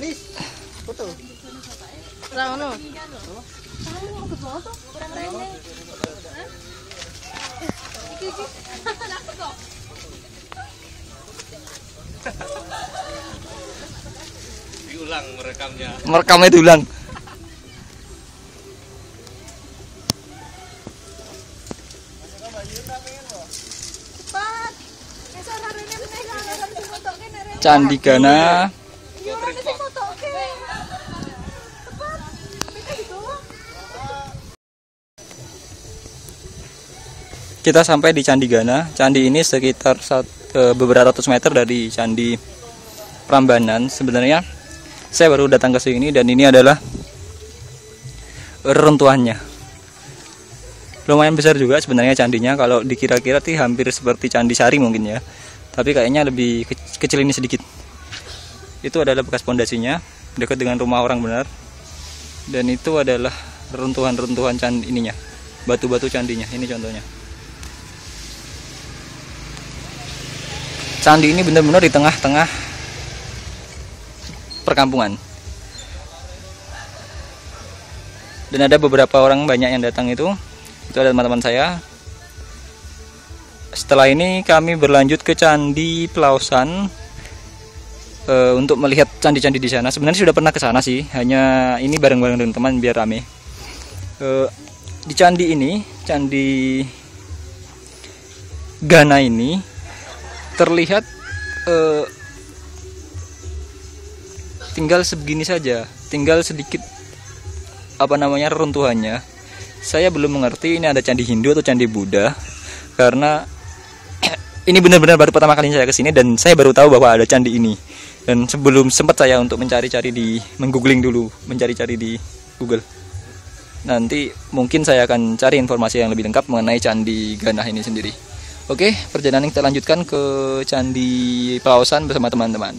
Foto. Ra ngono. diulang merekamnya Merekam itu ulang. Cepat. Esok hari Kita sampai di Candi Gana. Candi ini sekitar eh, beberapa ratus meter dari Candi Prambanan. Sebenarnya saya baru datang ke sini dan ini adalah reruntuhannya. Lumayan besar juga sebenarnya candinya kalau dikira-kira sih hampir seperti Candi Sari mungkin ya. Tapi kayaknya lebih ke- kecil ini sedikit. Itu adalah bekas pondasinya dekat dengan rumah orang benar. Dan itu adalah runtuhan-runtuhan candi ininya. Batu-batu candinya. Ini contohnya. Candi ini benar-benar di tengah-tengah perkampungan. Dan ada beberapa orang banyak yang datang itu. Itu ada teman-teman saya. Setelah ini kami berlanjut ke Candi Pelausan eh, untuk melihat candi-candi di sana. Sebenarnya sudah pernah ke sana sih, hanya ini bareng-bareng dengan teman biar rame. Eh, di candi ini, candi Gana ini terlihat eh, tinggal segini saja, tinggal sedikit apa namanya runtuhannya. Saya belum mengerti ini ada candi Hindu atau candi Buddha karena ini benar-benar baru pertama kali saya ke sini dan saya baru tahu bahwa ada candi ini. Dan sebelum sempat saya untuk mencari-cari di menggoogling dulu, mencari-cari di Google. Nanti mungkin saya akan cari informasi yang lebih lengkap mengenai candi Ganah ini sendiri. Oke, perjalanan kita lanjutkan ke Candi Pelausan bersama teman-teman.